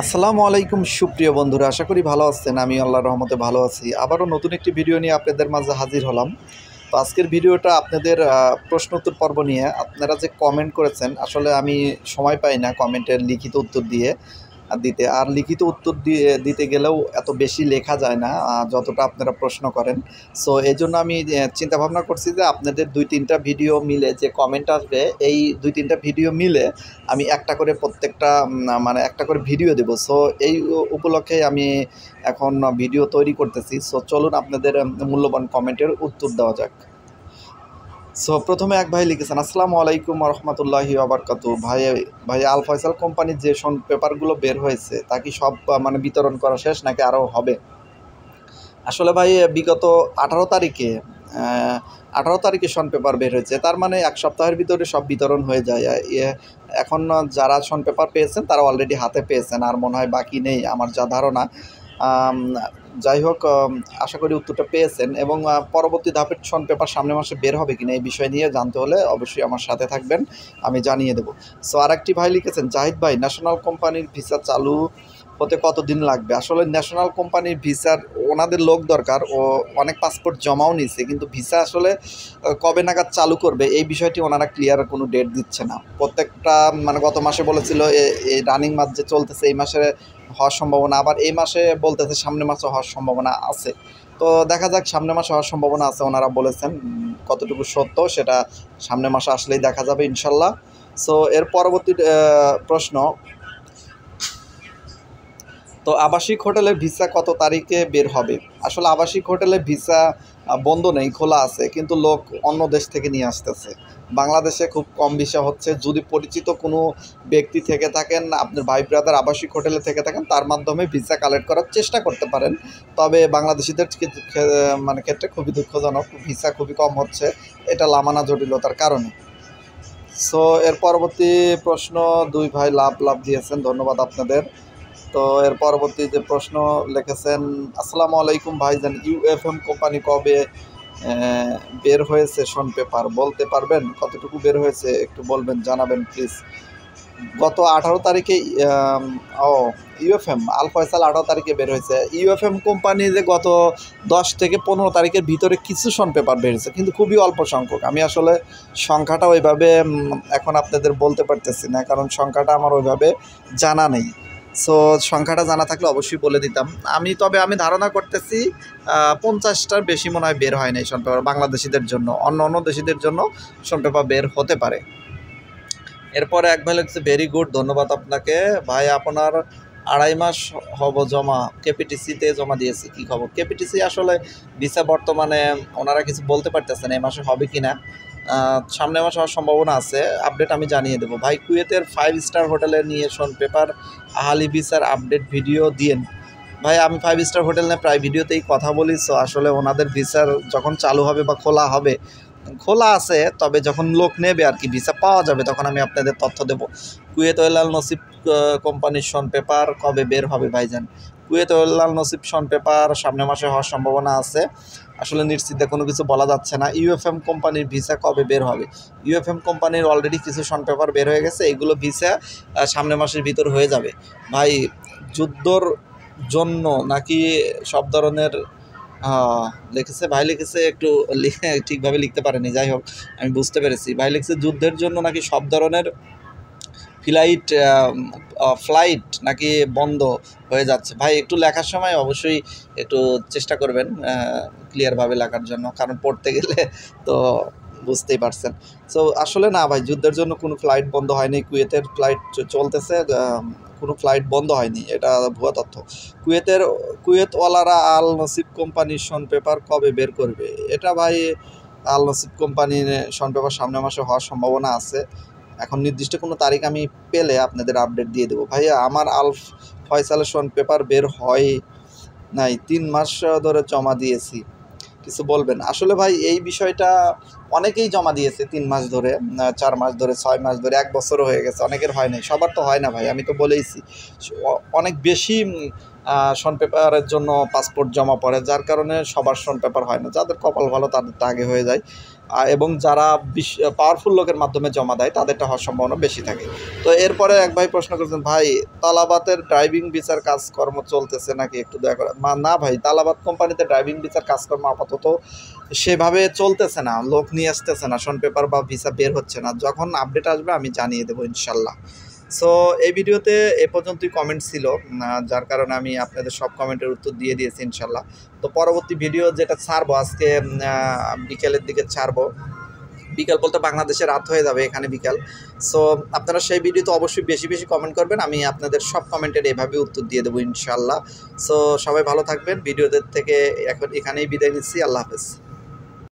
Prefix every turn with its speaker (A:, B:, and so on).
A: আসসালামু আলাইকুম, সুপ্রিয় বন্ধুরা। আশা করি ভালো আছেন। আমি আল্লাহ রহমতে ভালো আছি। আবারও নতুন একটি ভিডিও নিয়ে আপনাদের মাঝে হাজির হলাম। তো আজকের ভিডিওটা আপনাদের প্রশ্নোত্তর পর্ব নিয়ে আপনারা যে কমেন্ট করেছেন, আসলে আমি সময় পাই না কমেন্টের লিখিত উত্তর দিয়ে। দিতে, আর লিখিত উত্তর দিয়ে দিতে গেলেও এত বেশি লেখা যায় না যতটা আপনারা প্রশ্ন করেন। সো এই জন্য আমি চিন্তা ভাবনা করছি যে আপনাদের দুই তিনটা ভিডিও মিলে যে কমেন্ট আসবে, এই দুই তিনটা ভিডিও মিলে আমি একটা করে প্রত্যেকটা মানে একটা করে ভিডিও দেব। সো এই উপলক্ষে আমি এখন ভিডিও তৈরি করতেছি। সো চলুন আপনাদের মূল্যবান কমেন্টের উত্তর দেওয়া যাক। সো প্রথমে এক ভাই লিখেছেন আসসালামু আলাইকুম রহমতুল্লাহি আবরকাতু ভাই ভাই আল ফয়সাল কোম্পানির যে পেপারগুলো বের হয়েছে তা কি সব মানে বিতরণ করা শেষ নাকি আরও হবে? আসলে ভাই বিগত আঠারো তারিখে আঠারো তারিখে শন পেপার বের হয়েছে। তার মানে এক সপ্তাহের ভিতরে সব বিতরণ হয়ে যায়। আহ, এখন যারা শন পেপার পেয়েছেন তারা অলরেডি হাতে পেয়েছেন। আর মনে হয় বাকি নেই আমার যা ধারণা। যাই হোক আশা করি উত্তরটা পেয়েছেন এবং পরবর্তী ধাপের সন পেপার সামনে মাসে বের হবে কিনা এই বিষয় নিয়ে জানতে হলে অবশ্যই আমার সাথে থাকবেন, আমি জানিয়ে দেবো। সো আরেকটি ভাই লিখেছেন, জাহিদ ভাই ন্যাশনাল কোম্পানির ভিসা চালু হতে কতদিন লাগবে? আসলে ন্যাশনাল কোম্পানির ভিসার ওনাদের লোক দরকার, ও অনেক পাসপোর্ট জমাও নিছে, কিন্তু ভিসা আসলে কবে নাগাদ চালু করবে, এই বিষয়টি ওনারা ক্লিয়ার কোনো ডেট দিচ্ছে না। প্রত্যেকটা মানে গত মাসে বলেছিল এই রানিং মাস যে চলতেছে, এই মাসে হওয়ার সম্ভাবনা, আবার এই মাসে বলতেছে সামনের মাসে হওয়ার সম্ভাবনা আছে। তো দেখা যাক, সামনের মাসে হওয়ার সম্ভাবনা আছে, ওনারা বলেছেন কতটুকু সত্য, সেটা সামনের মাসে আসলেই দেখা যাবে, ইনশাল্লাহ। সো এর পরবর্তী প্রশ্ন তো আবাসিক হোটেলের ভিসা কত তারিখে বের হবে? আসলে আবাসিক হোটেলে ভিসা বন্ধ নেই, খোলা আছে, কিন্তু লোক অন্য দেশ থেকে নিয়ে আসতেছে। বাংলাদেশে খুব কম ভিসা হচ্ছে। যদি পরিচিত কোনো ব্যক্তি থেকে থাকেন, আপনার ভাই ব্রাদার আবাসিক হোটেলে থেকে থাকেন, তার মাধ্যমে ভিসা কালেক্ট করার চেষ্টা করতে পারেন। তবে বাংলাদেশিদের মানে ক্ষেত্রে খুবই দুঃখজনক, ভিসা খুবই কম হচ্ছে। এটা লামানা জটিলতার কারণে। সো এর পরবর্তী প্রশ্ন, দুই ভাই লাভ লাভ দিয়েছেন, ধন্যবাদ আপনাদের। তো এর পরবর্তী যে প্রশ্ন লিখেছেন, আসসালামু আলাইকুম ভাইজান, ইউএফএম কোম্পানি কবে বের হয়েছে শন পেপার? বলতে পারবেন? কতটুকু বের হয়েছে? একটু বলবেন, জানাবেন প্লিজ। গত আঠারো তারিখে ও, ইউএফএম, আল ফয়সাল আঠারো তারিখে বের হয়েছে। ইউএফএম কোম্পানি যে গত দশ থেকে পনেরো তারিখের ভিতরে কিছু শন পেপার বেরিয়েছে কিন্তু খুবই অল্প সংখ্যক। আমি আসলে সংখ্যাটা ওইভাবে এখন আপনাদের বলতে পারতেছি না, কারণ সংখ্যাটা আমার ওইভাবে জানা নেই। সো সংখ্যাটা জানা থাকলে অবশ্যই বলে দিতাম। আমি, তবে আমি ধারণা করতেছি পঞ্চাশটার বেশি মনে হয় বের হয় না বাংলাদেশিদের জন্য। অন্য অন্য দেশিদের জন্য শন বের হতে পারে। এরপরে এক ভাই লাগছে ভেরি গুড ধন্যবাদ আপনাকে। ভাই, আপনার আড়াই মাস হব জমা। কেপিটিসিতে জমা দিয়েছি, কি খবর? কেপিটিসি আসলে ভিসা বর্তমানে ওনারা কিছু বলতে পারতেছেন এই মাসে হবে কি না আহ, মাস হওয়ার সম্ভাবনা আছে। আপডেট আমি জানিয়ে দেবো। ভাই কুয়েতের ফাইভ স্টার হোটেলে নিয়ে শোন পেপার আহালি বিসার আপডেট ভিডিও দিয়েন। ভাই আমি ফাইভ স্টার হোটেল নিয়ে প্রায় ভিডিওতেই কথা বলি সো আসলে ওনাদের ভিসার যখন চালু হবে বা খোলা হবে খোলা আছে তবে যখন লোক নেবে আর কি ভিসা পাওয়া যাবে তখন আমি আপনাদের তথ্য দেবো। কুয়েত ওয়েলাল নসিব কোম্পানির শন পেপার কবে বের হবে ভাইজান? কুয়েত ওয়েলাল নসিব শন পেপার সামনের মাসে হওয়ার সম্ভাবনা আছে। আসলে নিশ্চিতে কোনো কিছু বলা যাচ্ছে না। ইউএফএম কোম্পানির ভিসা কবে বের হবে? ইউএফএম কোম্পানির অলরেডি কিছু শন পেপার বের হয়ে গেছে। এগুলো ভিসা আহ, সামনের মাসের ভিতর হয়ে যাবে। ভাই যুদ্ধর জন্য নাকি সব ধরনের লিখেছে? ভাই লিখেছে একটু ঠিকভাবে লিখতে পারেনি। যাই হোক আমি বুঝতে পেরেছি। ভাই লিখেছে যুদ্ধের জন্য নাকি সব ধরনের ফ্লাইট ফ্লাইট নাকি বন্ধ হয়ে যাচ্ছে? ভাই, একটু লেখার সময় অবশ্যই একটু চেষ্টা করবেন ক্লিয়ারভাবে লেখার জন্য, কারণ পড়তে গেলে তো বুঝতেই পারছেন। সো আসলে না ভাই, যুদ্ধের জন্য কোনো ফ্লাইট বন্ধ হয়নি, কুয়েতের ফ্লাইট চলতেছে কোনো ফ্লাইট বন্ধ হয়নি, এটা ভুয়া তথ্য। কুয়েতের, কুয়েতওয়ালারা আল নসিব কোম্পানির শন পেপার কবে বের করবে? এটা ভাই আল নসিব কোম্পানির শন পেপার সামনের মাসে হওয়ার সম্ভাবনা আছে। এখন নির্দিষ্ট কোনো তারিখ আমি পেলে আপনাদের আপডেট দিয়ে দেবো। ভাইয়া, আমার আলফ ফয়সালের শন পেপার বের হয় নাই, তিন মাস ধরে জমা দিয়েছি। কিছু বলবেন? আসলে ভাই, এই বিষয়টা অনেকেই জমা দিয়েছে তিন মাস ধরে চার মাস ধরে, ছয় মাস ধরে, এক বছরও হয়ে গেছে, অনেকের হয় নাই, সবার তো হয় না ভাই, আমি তো বলেইছি। অনেক বেশি শন পেপারের জন্য পাসপোর্ট জমা পড়ে, যার কারণে সবার শন পেপার হয় না, যাদের কপাল ভালো তাদের তো আগে হয়ে যায়। এবং যারা পাওয়ারফুল লোকের মাধ্যমে জমা দেয়, তাদেরটা হওয়ার সম্ভাবনা বেশি থাকে। তো এরপরে এক ভাই প্রশ্ন করেছেন, ভাই, তালাবাতের ড্রাইভিং বিচার কাজকর্ম চলতেছে নাকি? একটু দয়া করে। মা- না ভাই, তালাবাত কোম্পানিতে ড্রাইভিং বিচার কাজকর্ম আপাতত সেভাবে চলতেছে না, লোক নিয়ে আসতেছে না, শন পেপার বা ভিসা বের হচ্ছে না। যখন আপডেট আসবে, আমি জানিয়ে দেবো, ইনশাল্লাহ। সো এই ভিডিওতে এ পর্যন্তই কমেন্ট ছিল যার কারণে আমি আপনাদের সব কমেন্টের উত্তর দিয়ে দিয়েছি ইনশাল্লাহ তো পরবর্তী ভিডিও যেটা ছাড়বো, আজকে বিকেলের দিকে ছাড়বো। বিকাল বলতে বাংলাদেশে রাত হয়ে যাবে এখানে বিকাল। সো আপনারা সেই ভিডিওতে অবশ্যই বেশি বেশি কমেন্ট করবেন, আমি আপনাদের সব কমেন্টের এভাবে উত্তর দিয়ে দেবো ইনশাল্লাহ সো সবাই ভালো থাকবেন ভিডিওদের থেকে এখন এখানেই বিদায় নিচ্ছি, আল্লাহ হাফেজ।